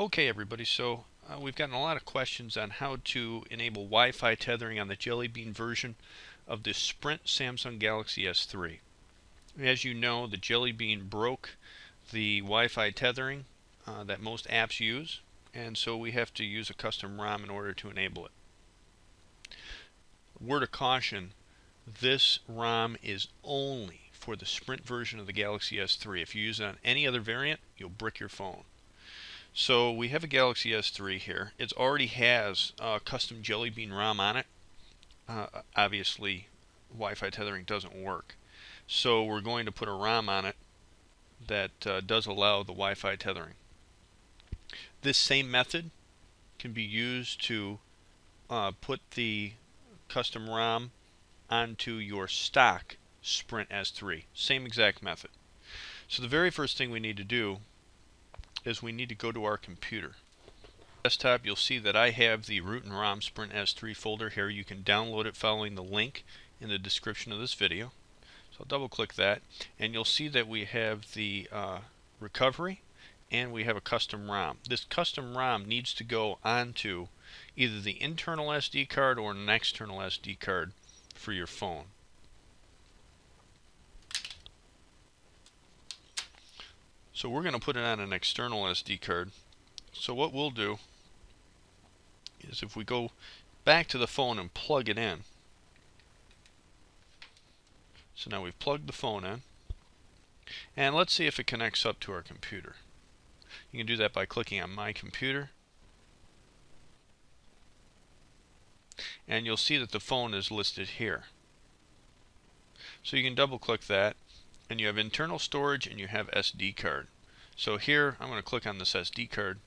Okay everybody, so uh, we've gotten a lot of questions on how to enable Wi-Fi tethering on the Jelly Bean version of the Sprint Samsung Galaxy S3. As you know, the Jelly Bean broke the Wi-Fi tethering uh, that most apps use, and so we have to use a custom ROM in order to enable it. Word of caution, this ROM is only for the Sprint version of the Galaxy S3. If you use it on any other variant, you'll brick your phone. So we have a Galaxy S3 here. It already has a custom Jelly Bean ROM on it. Uh, obviously, Wi-Fi tethering doesn't work. So we're going to put a ROM on it that uh, does allow the Wi-Fi tethering. This same method can be used to uh, put the custom ROM onto your stock Sprint S3. Same exact method. So the very first thing we need to do is we need to go to our computer. Desktop, you'll see that I have the root and ROM Sprint S3 folder here. You can download it following the link in the description of this video. So I'll double click that and you'll see that we have the uh, recovery and we have a custom ROM. This custom ROM needs to go onto either the internal SD card or an external SD card for your phone. So we're going to put it on an external SD card. So what we'll do is if we go back to the phone and plug it in. So now we've plugged the phone in. And let's see if it connects up to our computer. You can do that by clicking on My Computer. And you'll see that the phone is listed here. So you can double click that and you have internal storage and you have SD card. So here I'm going to click on this SD card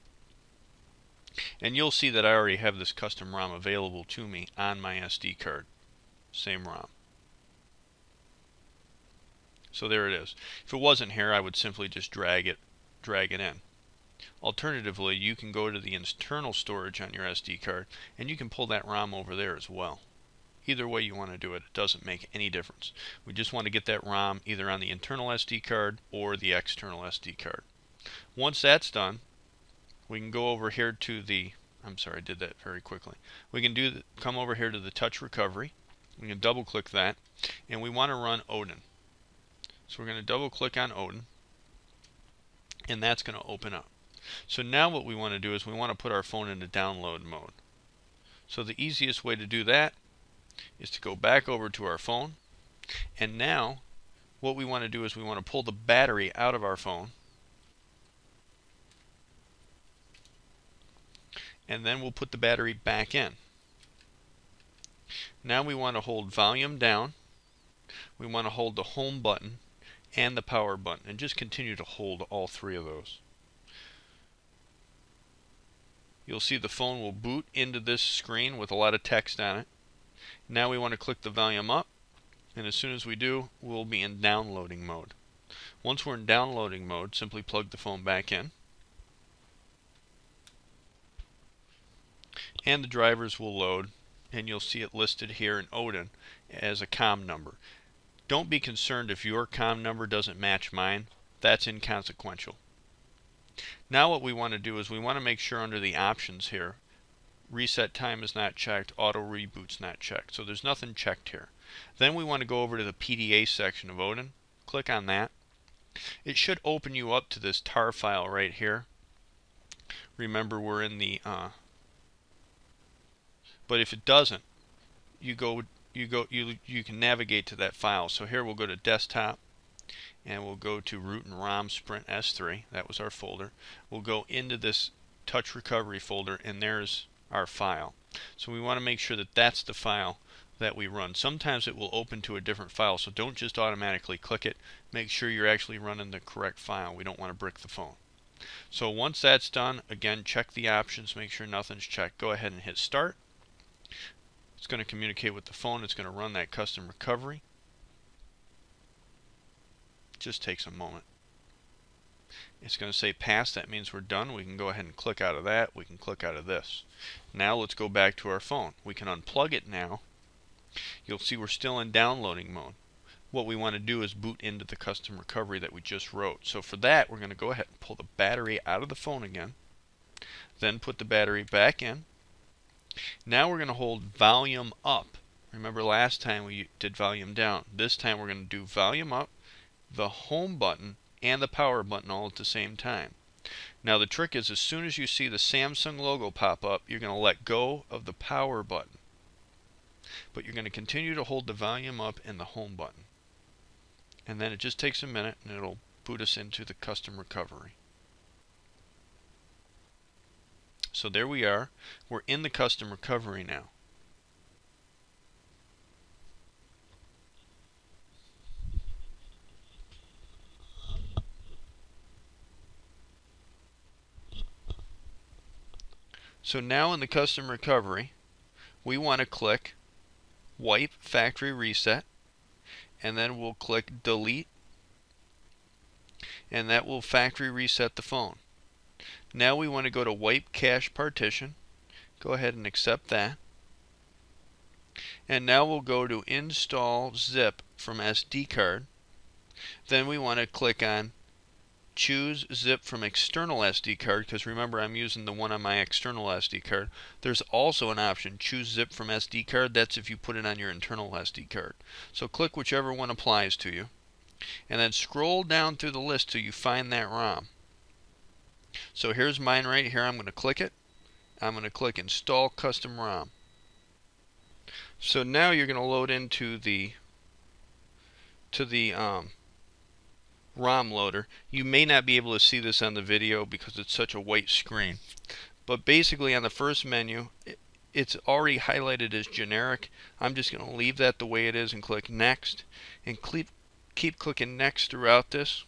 and you'll see that I already have this custom ROM available to me on my SD card. Same ROM. So there it is. If it wasn't here I would simply just drag it drag it in. Alternatively you can go to the internal storage on your SD card and you can pull that ROM over there as well. Either way you want to do it, it doesn't make any difference. We just want to get that ROM either on the internal SD card or the external SD card. Once that's done, we can go over here to the, I'm sorry I did that very quickly. We can do the, come over here to the touch recovery. We can double click that and we want to run Odin. So we're going to double click on Odin and that's going to open up. So now what we want to do is we want to put our phone into download mode. So the easiest way to do that is to go back over to our phone and now what we want to do is we want to pull the battery out of our phone and then we'll put the battery back in. Now we want to hold volume down we want to hold the home button and the power button and just continue to hold all three of those. You'll see the phone will boot into this screen with a lot of text on it. Now we want to click the volume up and as soon as we do we'll be in downloading mode. Once we're in downloading mode simply plug the phone back in and the drivers will load and you'll see it listed here in Odin as a COM number. Don't be concerned if your COM number doesn't match mine. That's inconsequential. Now what we want to do is we want to make sure under the options here reset time is not checked, auto reboot's not checked. So there's nothing checked here. Then we want to go over to the PDA section of Odin. Click on that. It should open you up to this tar file right here. Remember we're in the uh, but if it doesn't you go you go you you can navigate to that file so here we'll go to desktop and we'll go to root and rom sprint s3 that was our folder we'll go into this touch recovery folder and there's our file. So we want to make sure that that's the file that we run. Sometimes it will open to a different file, so don't just automatically click it. Make sure you're actually running the correct file. We don't want to brick the phone. So once that's done, again, check the options, make sure nothing's checked. Go ahead and hit start. It's going to communicate with the phone. It's going to run that custom recovery. Just takes a moment. It's going to say pass. That means we're done. We can go ahead and click out of that. We can click out of this. Now let's go back to our phone. We can unplug it now. You'll see we're still in downloading mode. What we want to do is boot into the custom recovery that we just wrote. So for that, we're going to go ahead and pull the battery out of the phone again. Then put the battery back in. Now we're going to hold volume up. Remember last time we did volume down. This time we're going to do volume up, the home button, and the power button all at the same time. Now the trick is as soon as you see the Samsung logo pop up, you're going to let go of the power button. But you're going to continue to hold the volume up and the home button. And then it just takes a minute and it'll boot us into the custom recovery. So there we are. We're in the custom recovery now. So now in the custom recovery, we want to click wipe factory reset and then we'll click delete and that will factory reset the phone. Now we want to go to wipe cache partition. Go ahead and accept that. And now we'll go to install zip from SD card. Then we want to click on choose zip from external SD card because remember I'm using the one on my external SD card. There's also an option choose zip from SD card. That's if you put it on your internal SD card. So click whichever one applies to you and then scroll down through the list till you find that ROM. So here's mine right here. I'm going to click it. I'm going to click install custom ROM. So now you're going to load into the to the um, ROM loader. You may not be able to see this on the video because it's such a white screen. But basically on the first menu, it's already highlighted as generic. I'm just going to leave that the way it is and click next and keep, keep clicking next throughout this.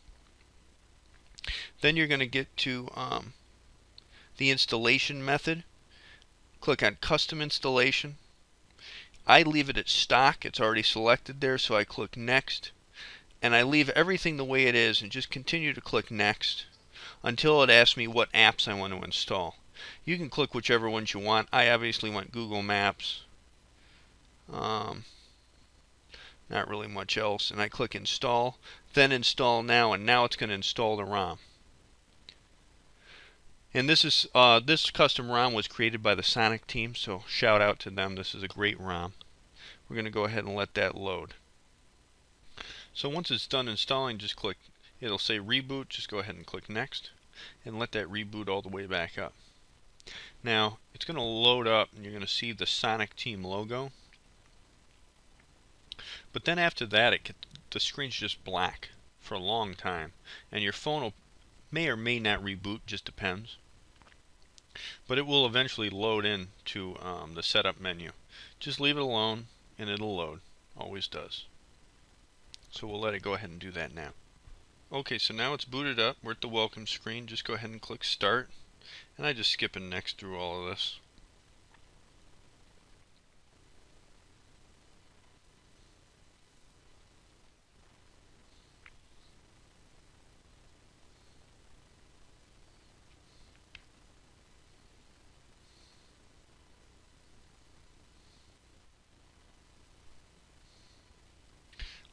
Then you're going to get to um, the installation method. Click on custom installation. I leave it at stock. It's already selected there so I click next and I leave everything the way it is and just continue to click next until it asks me what apps I want to install. You can click whichever ones you want. I obviously want Google Maps. Um, not really much else. And I click install, then install now, and now it's going to install the ROM. And this is uh, this custom ROM was created by the Sonic team, so shout out to them. This is a great ROM. We're going to go ahead and let that load. So once it's done installing, just click, it'll say reboot, just go ahead and click next, and let that reboot all the way back up. Now, it's going to load up, and you're going to see the Sonic Team logo. But then after that, it gets, the screen's just black for a long time, and your phone will, may or may not reboot, just depends. But it will eventually load in to um, the setup menu. Just leave it alone, and it'll load. Always does. So we'll let it go ahead and do that now. Okay, so now it's booted up. We're at the welcome screen. Just go ahead and click start. And I just skip and next through all of this.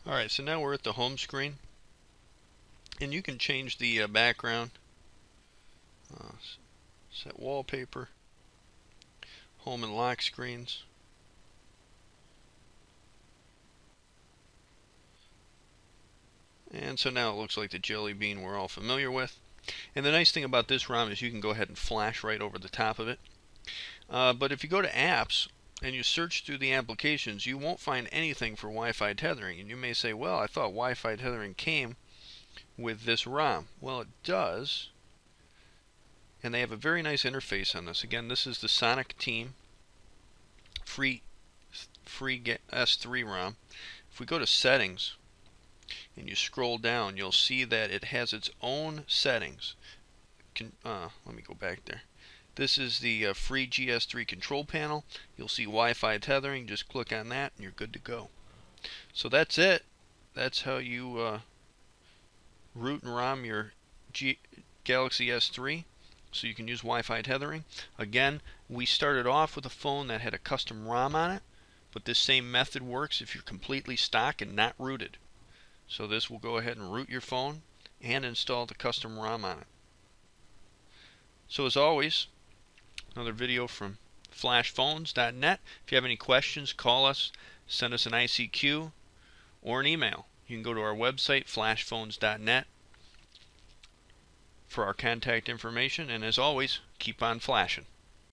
Alright, so now we're at the home screen. And you can change the uh, background. Uh, set wallpaper. Home and lock screens. And so now it looks like the jelly bean we're all familiar with. And the nice thing about this ROM is you can go ahead and flash right over the top of it. Uh, but if you go to apps, and you search through the applications, you won't find anything for Wi-Fi tethering. And you may say, well, I thought Wi-Fi tethering came with this ROM. Well, it does. And they have a very nice interface on this. Again, this is the Sonic Team free free S3 ROM. If we go to settings and you scroll down, you'll see that it has its own settings. Can, uh, let me go back there. This is the uh, free GS3 control panel. You'll see Wi-Fi tethering. Just click on that and you're good to go. So that's it. That's how you uh, root and ROM your G Galaxy S3 so you can use Wi-Fi tethering. Again, we started off with a phone that had a custom ROM on it, but this same method works if you're completely stock and not rooted. So this will go ahead and root your phone and install the custom ROM on it. So as always, another video from flashedphones.net. If you have any questions, call us, send us an ICQ or an email. You can go to our website, flashedphones.net, for our contact information. And as always, keep on flashing.